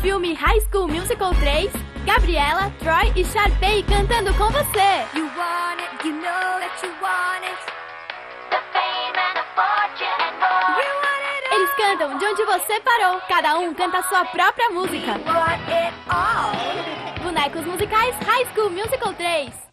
filme High School Musical 3, Gabriela, Troy e Sharpay cantando com você. You want it, you know that you want it. The fame and the fortune and more. You want it Eles cantam de onde você parou. Cada um canta a sua própria música. You Want it all. Bonecos musicais High School Musical 3.